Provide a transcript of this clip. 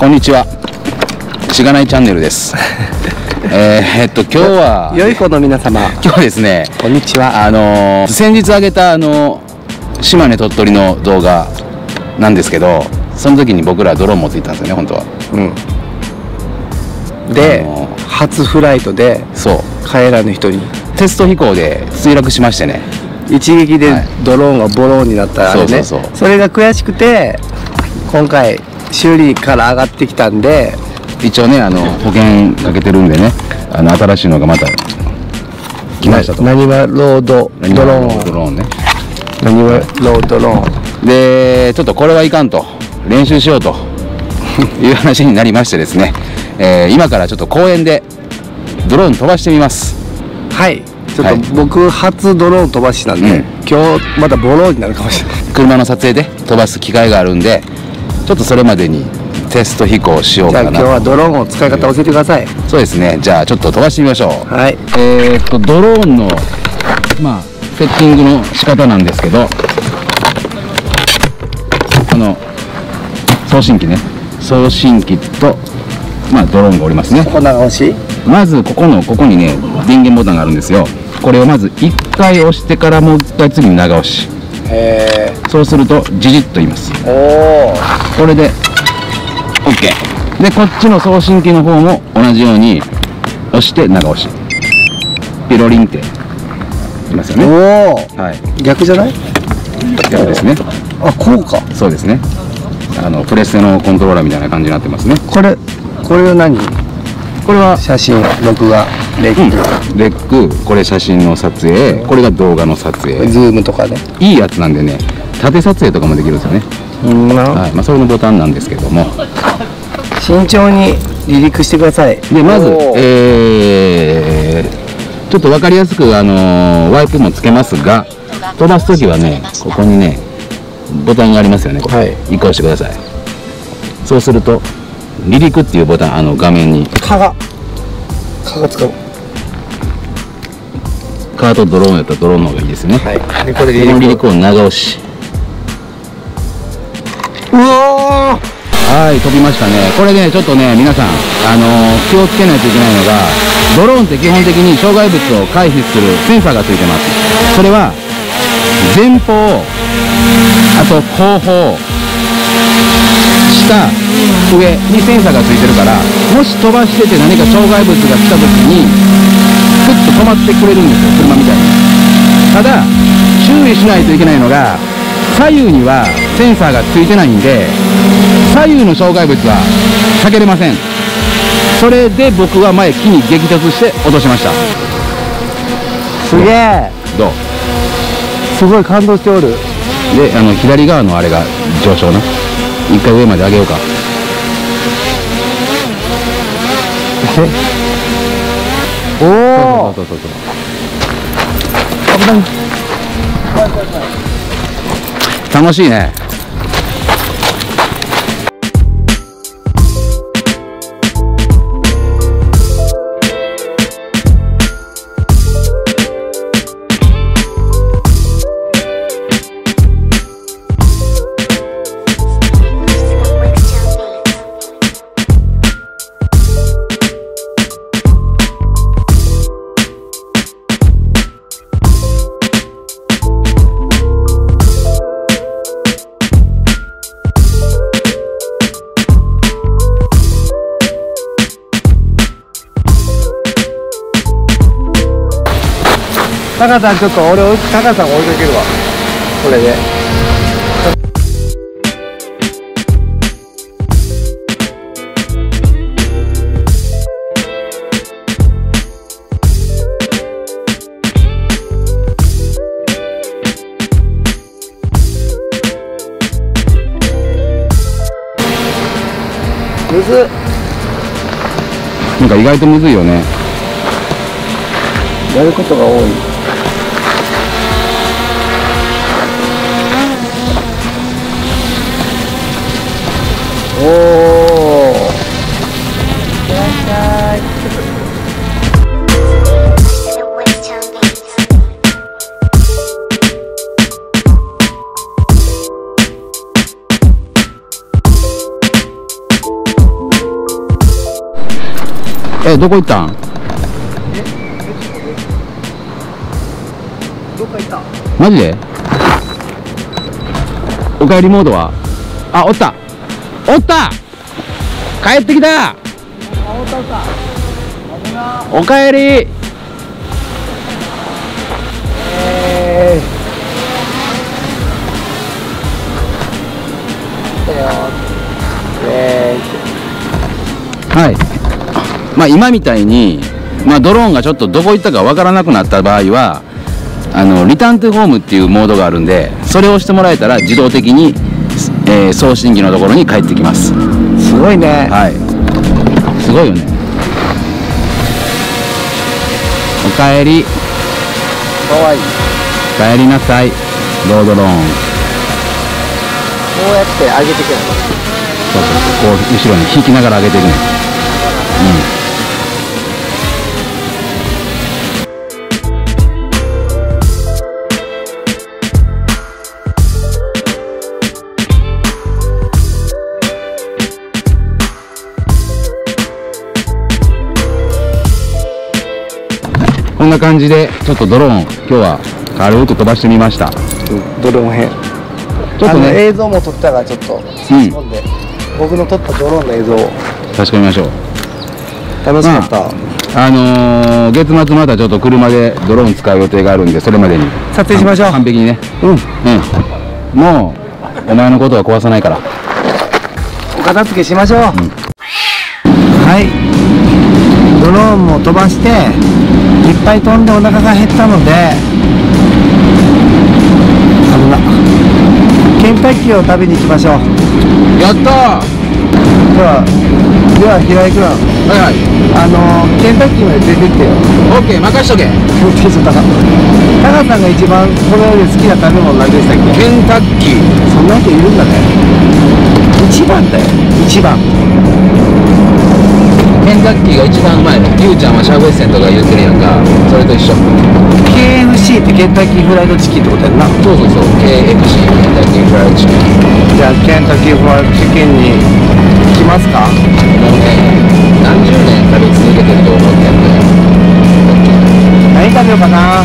こんにちは。しがないチャンネルです。えーえっと今日は良い子の皆様。今日はですねこんにちは。あのー先日上げたあの島根鳥取の動画なんですけどその時に僕らドローン持って行ったんですよね本当は。うん。で、初フライトでそう。帰らぬ人に。テスト飛行で墜落しましてね。一撃ではい。ドローンがボローンになったあれね。そうそうそう。れが悔しくて今回修理から上がってきたんで一応ねあの保険かけてるんでねあの新しいのがまた来ましたと。なにわロードドローン。ドローンね。なにわロードドローン。でちょっとこれはいかんと。練習しようと。いう話になりましてですね、えー今からちょっと公園でドローン飛ばしてみます。はい。ちょっはい。と僕初ドローン飛ばしなんで、うん。今日またボローンになるかもしれない。車の撮影で飛ばす機会があるんでちょっとそれまでにテスト飛行しようじゃあかな今日はドローンを使い方教えてください。そうですね。じゃあちょっと飛ばしてみましょう。はい。えーっとドローンのまあセッティングの仕方なんですけどこの送信機ね。送信機とまあドローンがおりますね。ここ長押し？まずここのここにね電源ボタンがあるんですよ。これをまず1回押してからもう1回次に長押しへそうするとジジッと言います。えおおこれで OK でこっちの送信機の方も同じように押して長押し。ピロリンって言いますよね。おはい。お逆じゃない？逆ですね。あこうか。そうですね。あのプレステのコントローラーみたいな感じになってますね。これこれは何？これは写真録画レッうん。 REC これ写真の撮影。これが動画の撮影。ズームとかねいいやつなんでね縦撮影とかもできるんですよね。はい。まあそれのボタンなんですけども。慎重に離陸してください。でまずえー、ちょっと分かりやすく、あのーワイプもつけますが飛ばす時はねここにねボタンがありますよね。これ、はい。移行してください。そうすると離陸っていうボタンあの画面に。蚊が蚊が使う。カートドローンやったらドローンの方がいいですね、はい。でこれ離陸を長押し。うわはい飛びましたね。これねちょっとね皆さんあのー気をつけないといけないのがドローンって基本的に障害物を回避するセンサーがついてます。それは前方あと後方下上にセンサーがついてるからもし飛ばしてて何か障害物が来た時にクッと止まってくれるんですよ車みたいに。ただ注意しないといけないのが左右にはセンサーがついてないんで左右の障害物は避けれません。それで僕は前木に激突して落としました。すげえ。どう？すごい感動しておる。であの左側のあれが上昇な一回上まで上げようか。おおそうそうそうそう。楽しいねタカさんちょっと俺をタカさん置いとけるわ。これで。むずっ。なんか意外とむずいよね。やることが多いどこ行ったん？どっか行った？マジで？おかえりモードは？あおった。おった！帰ってきた！あおかえりはいまあ今みたいに、まあ、ドローンがちょっとどこ行ったかわからなくなった場合はあのリターントゥホームっていうモードがあるんでそれを押してもらえたら自動的に、えー送信機のところに帰ってきます。ー、すごいね。はい。すごいよね。おかえり。かわいい。おかえりなさい。ロードローン。こうやって上げてくるそうそうそう。こう後ろに引きながら上げてるねうんんな感じでちょっとドローン今日は軽く飛ばしてみました。ドローン編。ちょっとね。映像も撮ったからちょっと差し込んで、僕の撮ったドローンの映像を。確かめましょう。楽しかった、あのー、月末またちょっと車でドローン使う予定があるんでそれまでに。撮影しましょう。完璧にね。うん。うん。もうお前のことは壊さないから。お片付けしましょう、はいドローンも飛ばしていっぱい飛んでお腹が減ったので危なケンタッキーを食べに行きましょう。やったー。ではでは平井君。はいはい。あのケンタッキーまで連れてってよ。オッケー任しとけ。テンション高高さんが一番この世で好きな食べ物何でしたっけ？ケンタッキー。そんな人いるんだね。一番だよ。一番ケンタッキーが一番うまいねゆうちゃんはシャーベッセンとか言ってるやんか。それと一緒。KFC ってケンタッキーフライドチキンってことやんな。そうそうそう。KFC ケンタッキーフライドチキン。じゃあケンタッキーフライドチキンに行きますか？もうね何十年食べ続けてると思ってんだよ。何食べようかな？